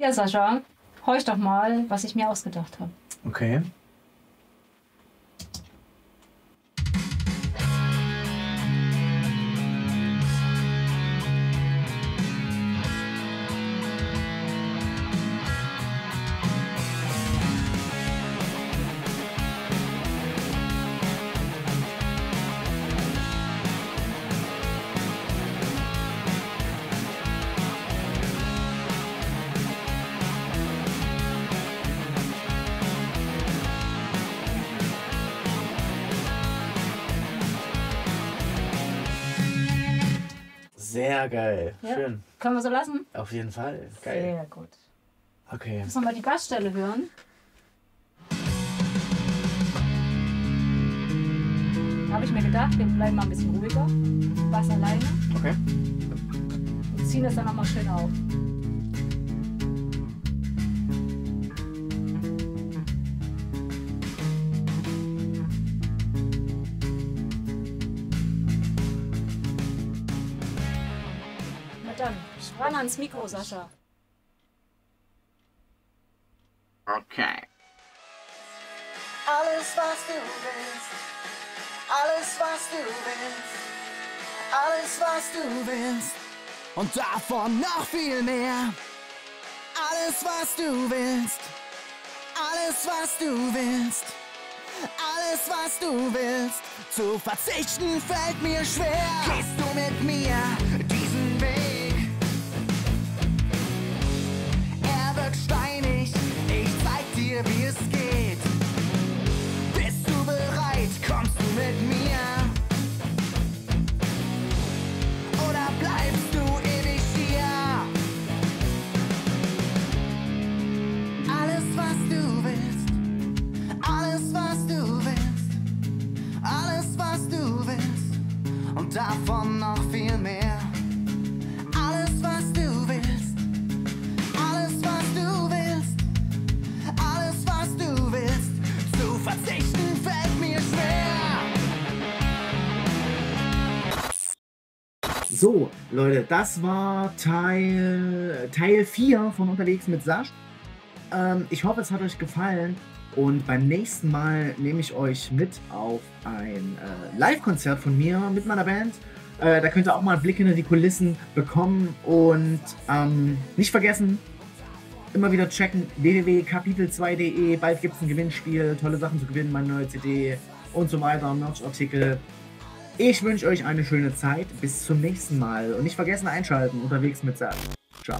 Ja, Sascha, horch doch mal, was ich mir ausgedacht habe. Okay. Sehr geil. Ja. Schön. Können wir so lassen? Auf jeden Fall. Geil. Sehr gut. Okay. Müssen wir mal die Bassstelle hören? Da habe ich mir gedacht, wir bleiben mal ein bisschen ruhiger. Bass alleine Okay. und ziehen das dann nochmal schön auf. Dann, ran ans Mikro, Sascha. Okay. Alles, was du willst, alles, was du willst, alles, was du willst und davon noch viel mehr. Alles, was du willst, alles, was du willst, alles, was du willst. Zu verzichten fällt mir schwer. Gehst du mit mir davon noch viel mehr. Alles, was du willst, alles, was du willst, alles, was du willst, zu verzichten fällt mir schwer. So, Leute, das war Teil, Teil 4 von Unterwegs mit Sasch. Ähm, ich hoffe, es hat euch gefallen. Und beim nächsten Mal nehme ich euch mit auf ein äh, Live-Konzert von mir mit meiner Band. Äh, da könnt ihr auch mal einen Blick hinter die Kulissen bekommen. Und ähm, nicht vergessen, immer wieder checken www.kapitel2.de. Bald gibt es ein Gewinnspiel, tolle Sachen zu gewinnen, meine neue CD und so weiter, Merch-Artikel. Ich wünsche euch eine schöne Zeit. Bis zum nächsten Mal. Und nicht vergessen einschalten. Unterwegs mit Sack. Ciao.